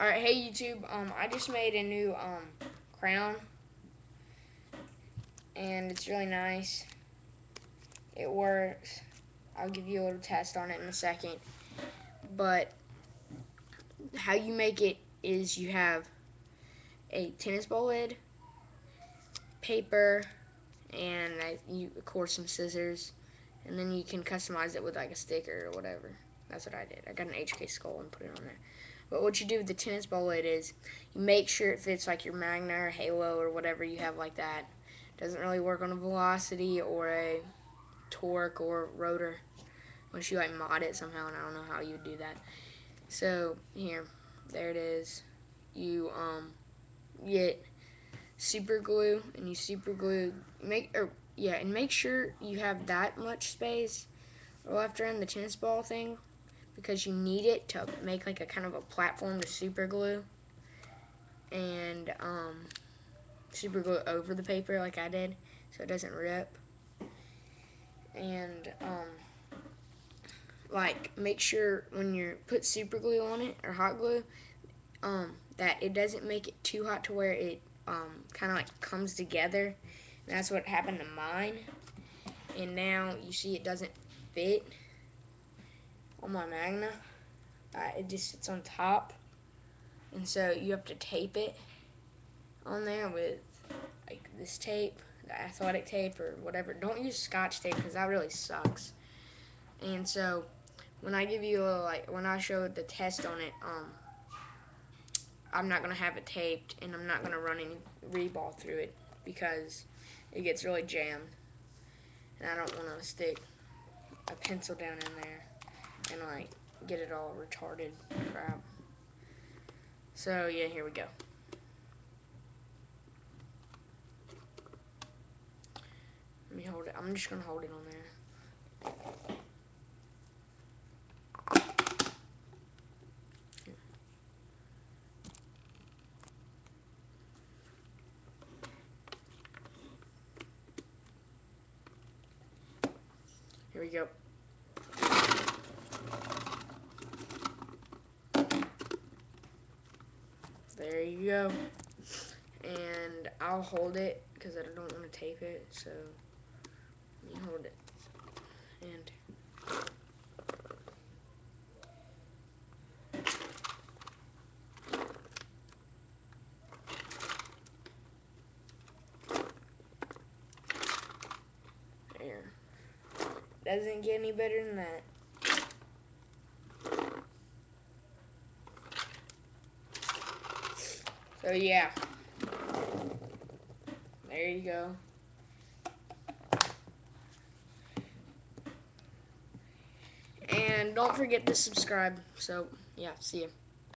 Alright, hey YouTube, um, I just made a new, um, crown, and it's really nice. It works. I'll give you a little test on it in a second, but how you make it is you have a tennis ball lid, paper, and I, you, of course, some scissors, and then you can customize it with like a sticker or whatever. That's what I did. I got an HK skull and put it on there. But what you do with the tennis ball lid is you make sure it fits like your Magna or Halo or whatever you have like that. Doesn't really work on a velocity or a torque or rotor unless you like mod it somehow and I don't know how you do that. So here, there it is. You um get super glue and you super glue make or yeah and make sure you have that much space left around the tennis ball thing because you need it to make like a kind of a platform to super glue. And um, super glue over the paper like I did so it doesn't rip. And um, like make sure when you put super glue on it or hot glue um, that it doesn't make it too hot to where it um, kind of like comes together. And that's what happened to mine. And now you see it doesn't fit on my Magna. Uh, it just sits on top. And so you have to tape it on there with like this tape, the athletic tape or whatever. Don't use scotch tape because that really sucks. And so when I give you a like when I show the test on it, um, I'm not gonna have it taped and I'm not gonna run any reball through it because it gets really jammed. And I don't want to stick a pencil down in there and like get it all retarded crap. So yeah, here we go. Let me hold it. I'm just gonna hold it on there. Here we go. There you go. And I'll hold it because I don't want to tape it. So you hold it. And there. Doesn't get any better than that. So yeah. There you go. And don't forget to subscribe. So yeah, see you.